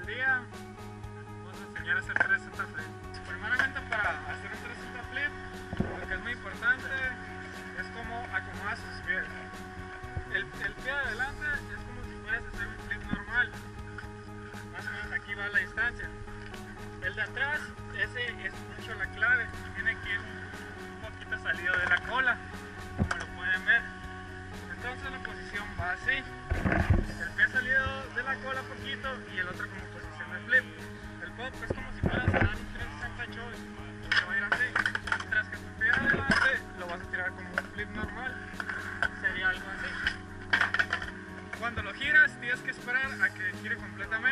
día vamos a enseñar a hacer 360 flip. Primeramente para hacer un 360 flip, lo que es muy importante es cómo acomodas tus pies. El, el pie de adelante es como si fueras a hacer un flip normal. Más o menos aquí va la distancia. El de atrás, ese es mucho la clave. Tiene que ir un poquito salido de la cola, como lo pueden ver. Entonces la posición va así extender la cola poquito y el otro como posición de flip. El pop es como si fueras a dar un 360 choice, va a ir así. Mientras que tu pie adelante lo vas a tirar como un flip normal, sería algo así. Cuando lo giras tienes que esperar a que gire completamente.